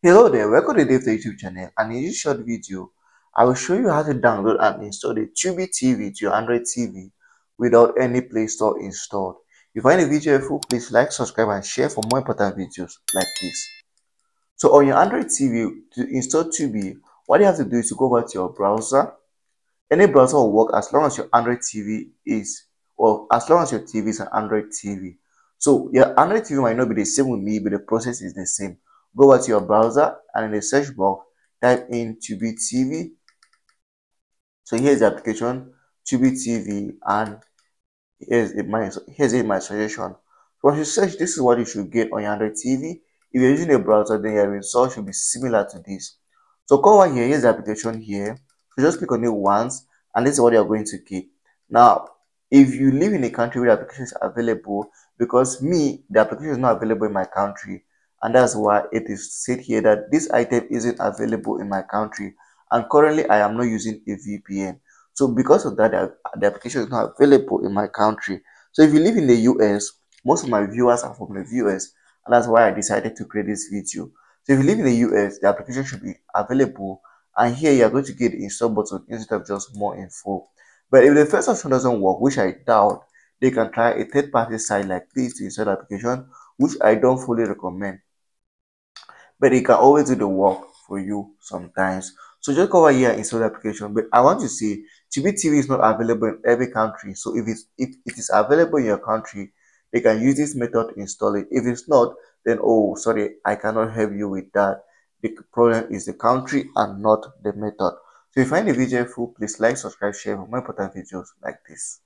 Hello there, welcome to the YouTube channel and in this short video, I will show you how to download and install the Tubi TV to your Android TV without any Play Store installed. If you find the video helpful, please like, subscribe and share for more important videos like this. So on your Android TV, to install Tubi, what you have to do is to go over to your browser. Any browser will work as long as your Android TV is, or as long as your TV is an Android TV. So your Android TV might not be the same with me, but the process is the same go back to your browser and in the search box type in Tubi TV. So here's the application Tubi TV and here's my here's my suggestion. Once you search, this is what you should get on your Android TV. If you're using a browser, then your result should be similar to this. So come over here, here's the application here. So just click on it once, and this is what you're going to get. Now, if you live in a country where the application is available, because me, the application is not available in my country, and that's why it is said here that this item isn't available in my country and currently I am not using a VPN. So because of that, the application is not available in my country. So if you live in the US, most of my viewers are from the US and that's why I decided to create this video. So if you live in the US, the application should be available and here you are going to get the install button instead of just more info. But if the first option doesn't work, which I doubt, they can try a third-party site like this to install the application, which I don't fully recommend but it can always do the work for you sometimes. So just go over here and install the application. But I want to say Tubi TV is not available in every country. So if it's if it is available in your country, they can use this method to install it. If it's not, then oh sorry, I cannot help you with that. The problem is the country and not the method. So if you find the video helpful, please like, subscribe, share for more important videos like this.